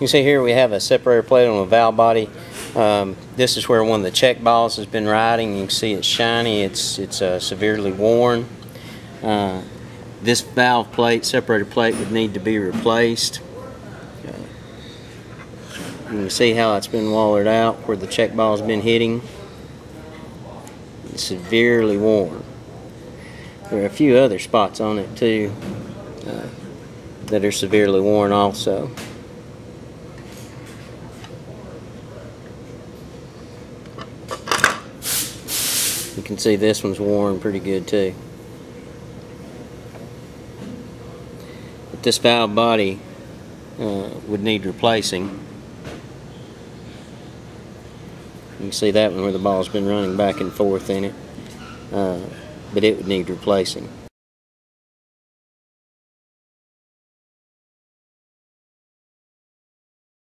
can see here we have a separator plate on the valve body. Um, this is where one of the check balls has been riding. You can see it's shiny. It's it's uh, severely worn. Uh, this valve plate, separator plate, would need to be replaced. Uh, You can see how it's been wallered out where the check ball's been hitting. It's severely worn. There are a few other spots on it too uh, that are severely worn also. You can see this one's worn pretty good too. But this valve body uh, would need replacing. You can see that one where the ball's been running back and forth in it. Uh, but it would need replacing.